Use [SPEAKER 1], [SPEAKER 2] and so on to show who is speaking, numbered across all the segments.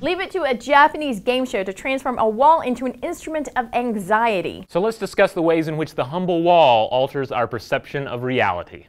[SPEAKER 1] Leave it to a Japanese game show to transform a wall into an instrument of anxiety.
[SPEAKER 2] So let's discuss the ways in which the humble wall alters our perception of reality.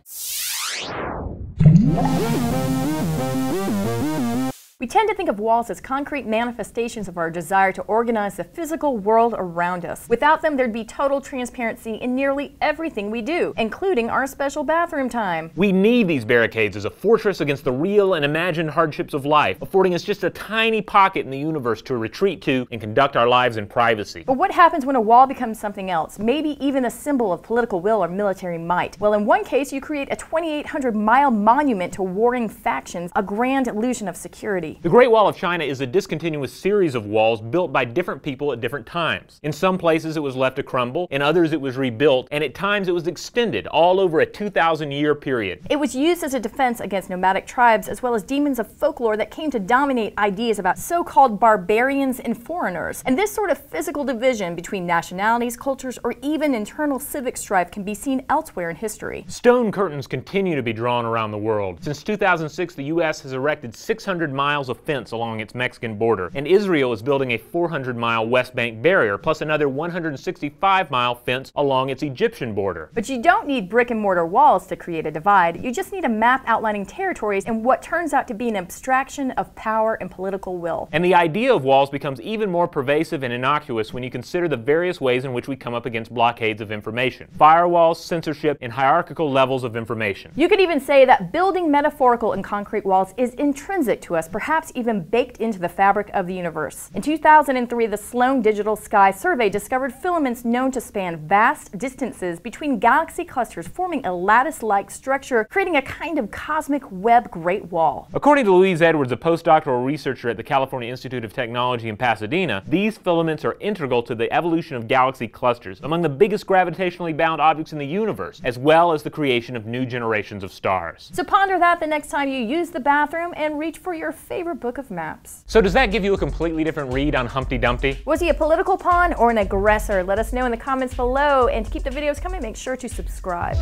[SPEAKER 1] We tend to think of walls as concrete manifestations of our desire to organize the physical world around us. Without them, there'd be total transparency in nearly everything we do, including our special bathroom time.
[SPEAKER 2] We need these barricades as a fortress against the real and imagined hardships of life, affording us just a tiny pocket in the universe to retreat to and conduct our lives in privacy.
[SPEAKER 1] But what happens when a wall becomes something else, maybe even a symbol of political will or military might? Well, in one case, you create a 2,800 mile monument to warring factions, a grand illusion of security.
[SPEAKER 2] The Great Wall of China is a discontinuous series of walls built by different people at different times. In some places it was left to crumble, in others it was rebuilt, and at times it was extended all over a 2,000 year period.
[SPEAKER 1] It was used as a defense against nomadic tribes as well as demons of folklore that came to dominate ideas about so-called barbarians and foreigners. And this sort of physical division between nationalities, cultures, or even internal civic strife can be seen elsewhere in history.
[SPEAKER 2] Stone curtains continue to be drawn around the world. Since 2006, the U.S. has erected 600 miles miles of fence along its Mexican border, and Israel is building a 400 mile West Bank barrier, plus another 165 mile fence along its Egyptian border.
[SPEAKER 1] But you don't need brick and mortar walls to create a divide. You just need a map outlining territories and what turns out to be an abstraction of power and political will.
[SPEAKER 2] And the idea of walls becomes even more pervasive and innocuous when you consider the various ways in which we come up against blockades of information firewalls, censorship, and hierarchical levels of information.
[SPEAKER 1] You could even say that building metaphorical and concrete walls is intrinsic to us, perhaps perhaps even baked into the fabric of the universe. In 2003, the Sloan Digital Sky Survey discovered filaments known to span vast distances between galaxy clusters, forming a lattice-like structure, creating a kind of cosmic web Great Wall.
[SPEAKER 2] According to Louise Edwards, a postdoctoral researcher at the California Institute of Technology in Pasadena, these filaments are integral to the evolution of galaxy clusters, among the biggest gravitationally bound objects in the universe, as well as the creation of new generations of stars.
[SPEAKER 1] So ponder that the next time you use the bathroom and reach for your favorite favorite book of maps.
[SPEAKER 2] So does that give you a completely different read on Humpty Dumpty?
[SPEAKER 1] Was he a political pawn or an aggressor? Let us know in the comments below, and to keep the videos coming, make sure to subscribe.